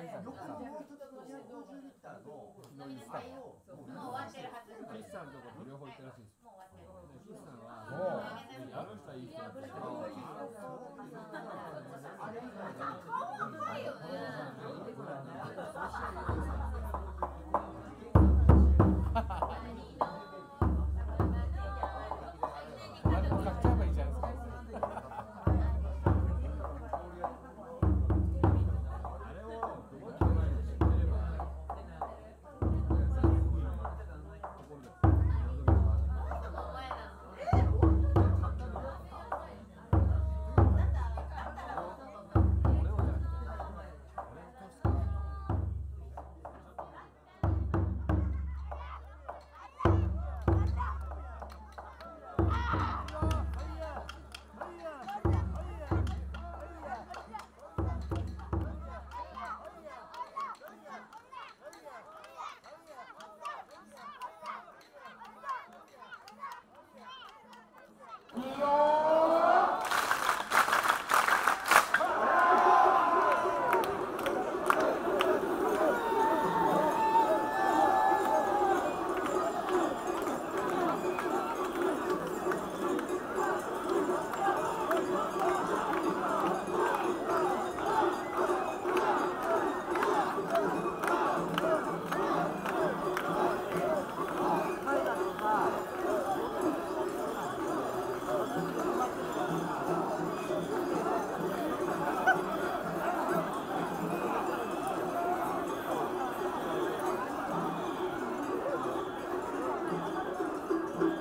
よく思うと、だの、百五十リッターの。もう終わってるはず。岸さんとか両方行ってらしいです。もう終わってる。で岸さんは、あの人はいい人なんですけど、顔若いよね。あれ Yo!